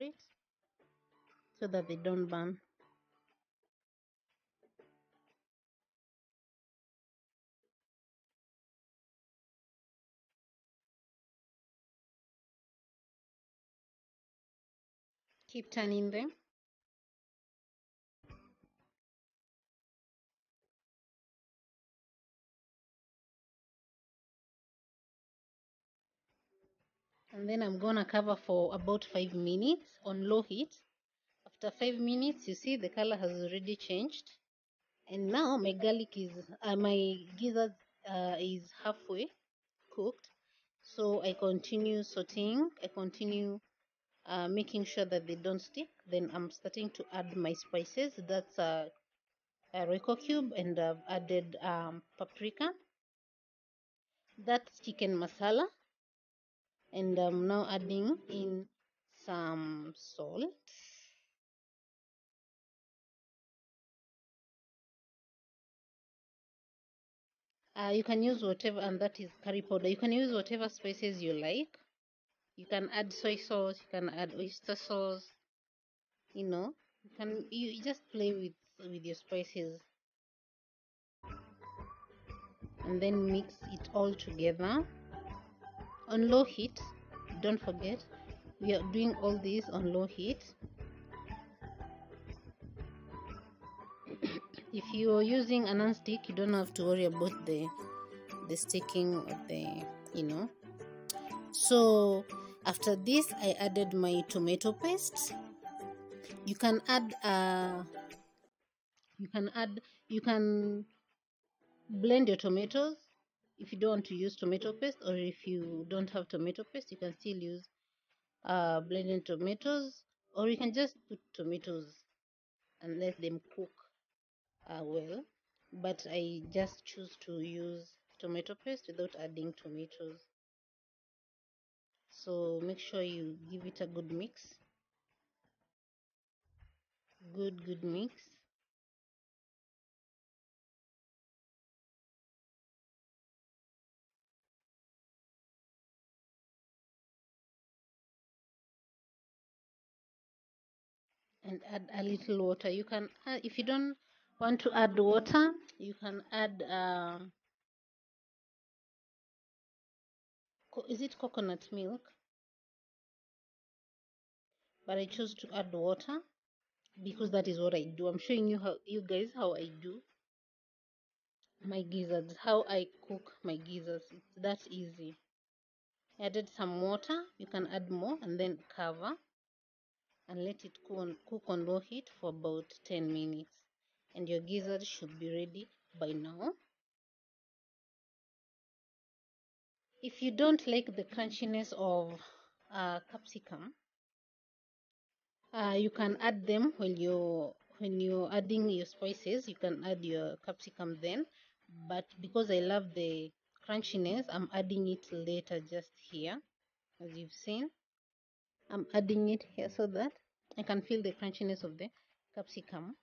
it so that they don't burn. Keep turning them. And then I'm gonna cover for about five minutes on low heat. After five minutes you see the color has already changed. And now my garlic is uh, my gizzard uh, is halfway cooked. So I continue sauteing I continue uh, making sure that they don't stick. Then I'm starting to add my spices. That's uh, a Royco cube and I've added um, paprika. That's chicken masala and I'm now adding in some salt. Uh, you can use whatever and that is curry powder. You can use whatever spices you like. You can add soy sauce you can add oyster sauce you know. You can you just play with with your spices. And then mix it all together on low heat don't forget. We are doing all this on low heat. If you're using a non-stick you don't have to worry about the the sticking of the you know. So after this i added my tomato paste. You can add uh you can add you can blend your tomatoes if you don't want to use tomato paste or if you don't have tomato paste you can still use uh blended tomatoes or you can just put tomatoes and let them cook uh, well. But I just choose to use tomato paste without adding tomatoes. So make sure you give it a good mix. Good good mix and add a little water. You can if you don't want to add water you can add uh, is it coconut milk? But I choose to add water because that is what I do. I'm showing you how you guys how I do my gizzards how I cook my gizzards. It's that easy. Added some water. You can add more and then cover and let it cook on, low heat for about 10 minutes. And your gizzard should be ready by now. If you don't like the crunchiness of uh, capsicum uh, you can add them when you when you're adding your spices. You can add your capsicum then. But because I love the crunchiness I'm adding it later just here as you've seen I'm adding it here so that I can feel the crunchiness of the capsicum